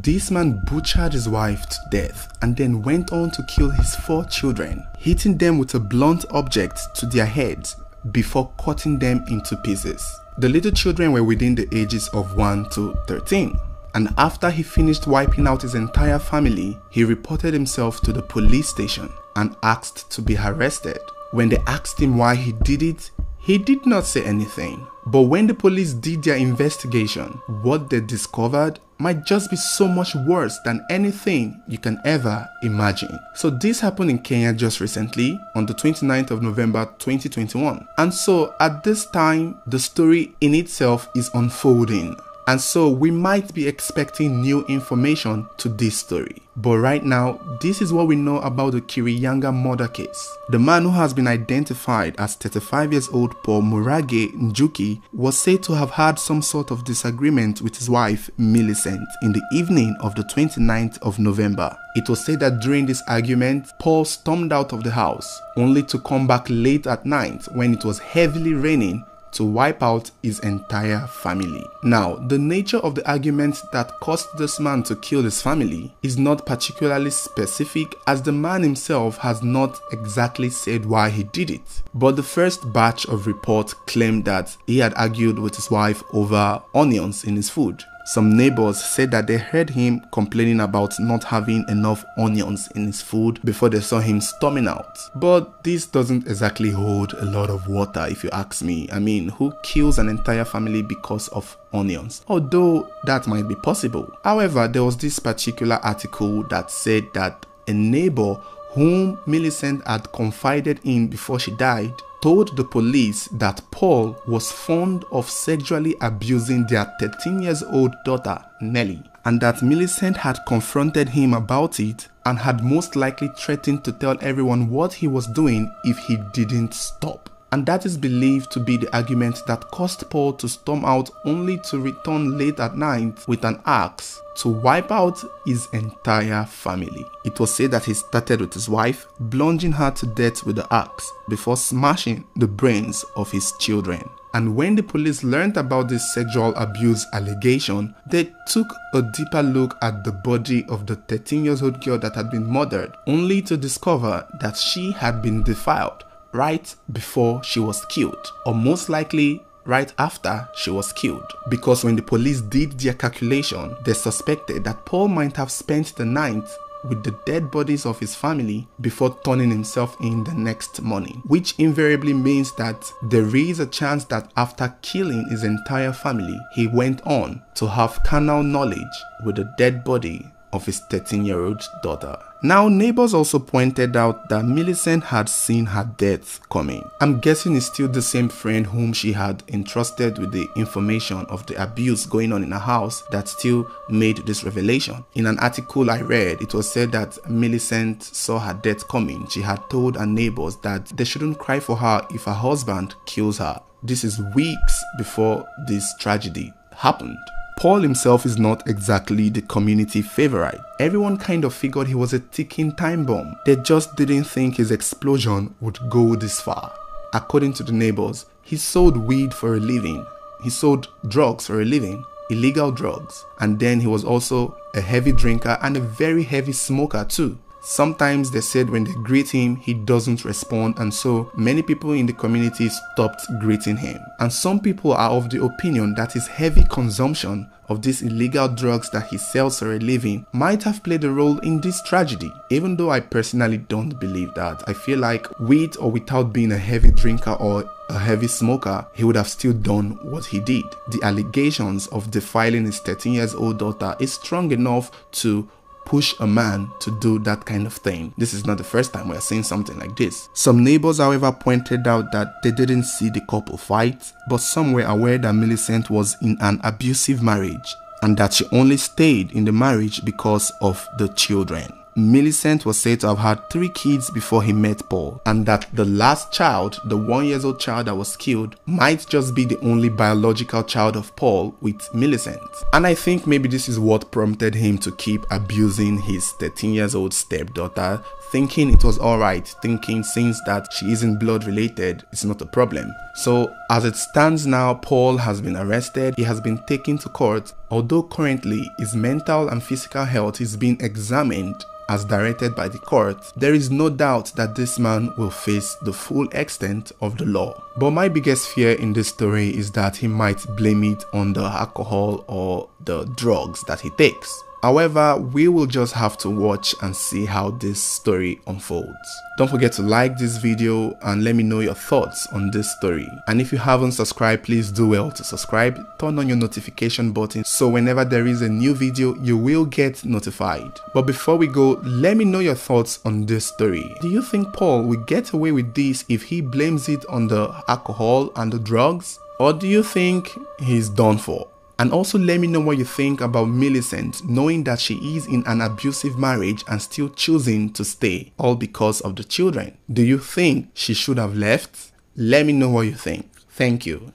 This man butchered his wife to death and then went on to kill his four children, hitting them with a blunt object to their heads before cutting them into pieces. The little children were within the ages of 1 to 13 and after he finished wiping out his entire family, he reported himself to the police station and asked to be arrested. When they asked him why he did it, he did not say anything. But when the police did their investigation, what they discovered might just be so much worse than anything you can ever imagine. So this happened in Kenya just recently on the 29th of November 2021. And so at this time, the story in itself is unfolding. And so we might be expecting new information to this story. But right now, this is what we know about the Kirinyaga murder case. The man who has been identified as 35 years old Paul Murage Njuki was said to have had some sort of disagreement with his wife Millicent in the evening of the 29th of November. It was said that during this argument, Paul stormed out of the house, only to come back late at night when it was heavily raining to wipe out his entire family. Now, the nature of the argument that caused this man to kill his family is not particularly specific as the man himself has not exactly said why he did it. But the first batch of reports claimed that he had argued with his wife over onions in his food. Some neighbors said that they heard him complaining about not having enough onions in his food before they saw him storming out. But this doesn't exactly hold a lot of water if you ask me. I mean, who kills an entire family because of onions? Although that might be possible. However, there was this particular article that said that a neighbor whom Millicent had confided in before she died told the police that Paul was fond of sexually abusing their 13 years old daughter, Nellie, and that Millicent had confronted him about it and had most likely threatened to tell everyone what he was doing if he didn't stop and that is believed to be the argument that caused Paul to storm out only to return late at night with an axe to wipe out his entire family. It was said that he started with his wife, plunging her to death with the axe before smashing the brains of his children. And when the police learned about this sexual abuse allegation, they took a deeper look at the body of the 13 years old girl that had been murdered, only to discover that she had been defiled right before she was killed, or most likely right after she was killed. Because when the police did their calculation, they suspected that Paul might have spent the night with the dead bodies of his family before turning himself in the next morning, which invariably means that there is a chance that after killing his entire family, he went on to have carnal knowledge with the dead body of his 13 year old daughter. Now, neighbors also pointed out that Millicent had seen her death coming. I'm guessing it's still the same friend whom she had entrusted with the information of the abuse going on in her house that still made this revelation. In an article I read, it was said that Millicent saw her death coming. She had told her neighbors that they shouldn't cry for her if her husband kills her. This is weeks before this tragedy happened. Paul himself is not exactly the community favorite. Everyone kind of figured he was a ticking time bomb. They just didn't think his explosion would go this far. According to the neighbors, he sold weed for a living. He sold drugs for a living, illegal drugs. And then he was also a heavy drinker and a very heavy smoker too. Sometimes they said when they greet him, he doesn't respond, and so many people in the community stopped greeting him. And some people are of the opinion that his heavy consumption of these illegal drugs that he sells for a living might have played a role in this tragedy. Even though I personally don't believe that, I feel like with or without being a heavy drinker or a heavy smoker, he would have still done what he did. The allegations of defiling his 13 years old daughter is strong enough to push a man to do that kind of thing. This is not the first time we're seeing something like this. Some neighbors, however, pointed out that they didn't see the couple fight, but some were aware that Millicent was in an abusive marriage and that she only stayed in the marriage because of the children. Millicent was said to have had three kids before he met Paul, and that the last child, the one years old child that was killed, might just be the only biological child of Paul with Millicent. And I think maybe this is what prompted him to keep abusing his 13 years old stepdaughter, thinking it was alright, thinking since that she isn't blood related, it's not a problem. So, as it stands now, Paul has been arrested, he has been taken to court Although currently his mental and physical health is being examined as directed by the court, there is no doubt that this man will face the full extent of the law. But my biggest fear in this story is that he might blame it on the alcohol or the drugs that he takes. However, we will just have to watch and see how this story unfolds. Don't forget to like this video and let me know your thoughts on this story. And if you haven't subscribed, please do well to subscribe, turn on your notification button so whenever there is a new video, you will get notified. But before we go, let me know your thoughts on this story. Do you think Paul will get away with this if he blames it on the alcohol and the drugs? Or do you think he's done for? And also let me know what you think about Millicent knowing that she is in an abusive marriage and still choosing to stay, all because of the children. Do you think she should have left? Let me know what you think. Thank you.